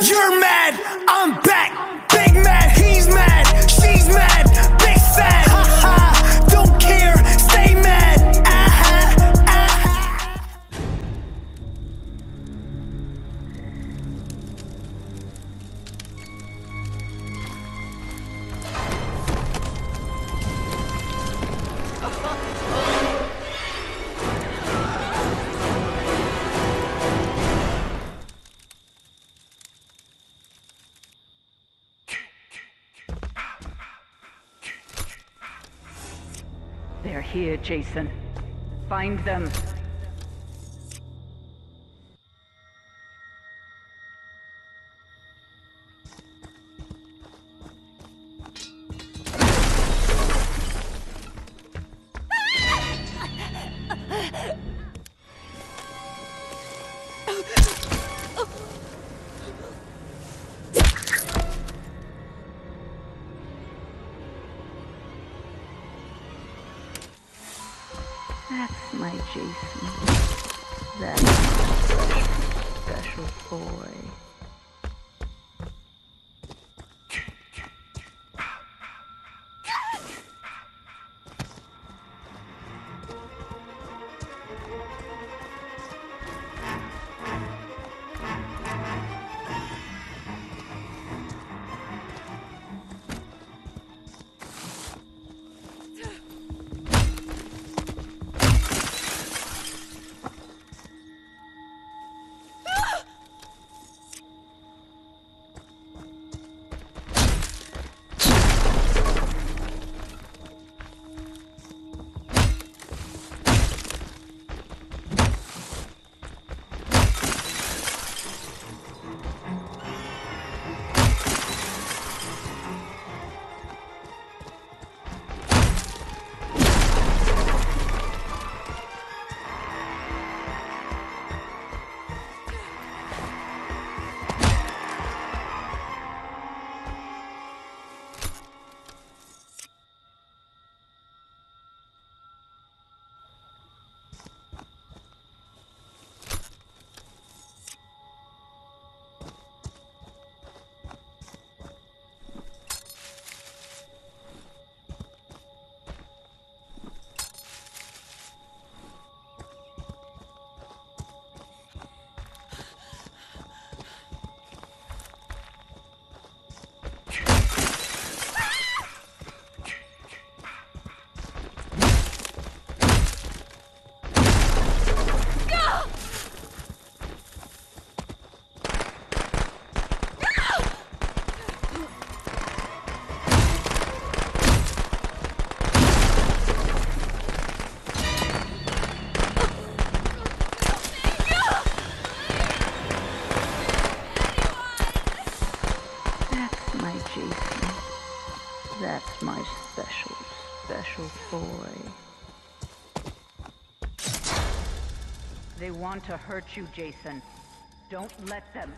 You're mad, I'm back. Here, Jason. Find them. My Jason. that special, boy. My special, special boy. They want to hurt you, Jason. Don't let them.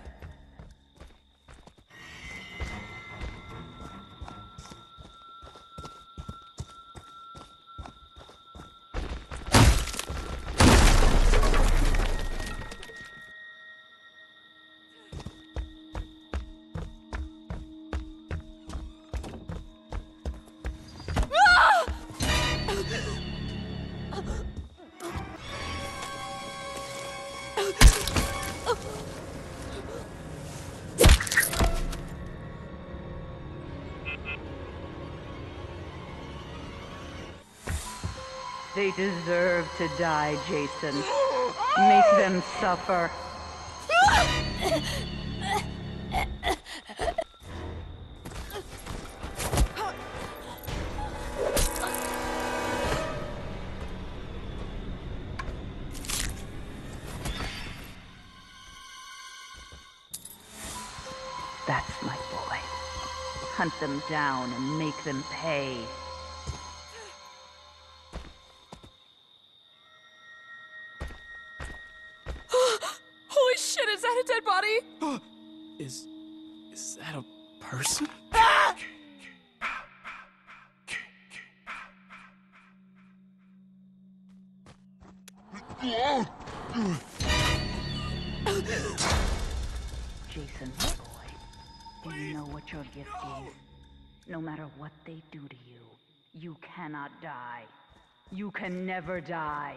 They deserve to die, Jason. Make them suffer. That's my boy. Hunt them down and make them pay. That a dead body? Is is that a person? Jason, my boy. Do you know what your gift is? No matter what they do to you, you cannot die. You can never die.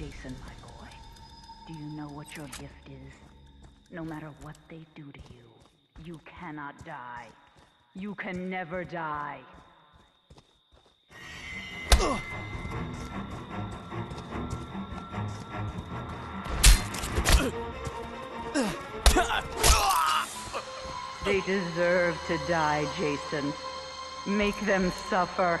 Jason, my boy, do you know what your gift is? No matter what they do to you, you cannot die. You can never die. They deserve to die, Jason. Make them suffer.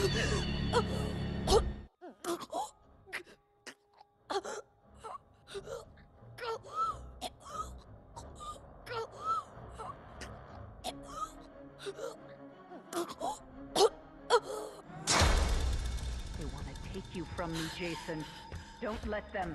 They want to take you from me, Jason. Don't let them.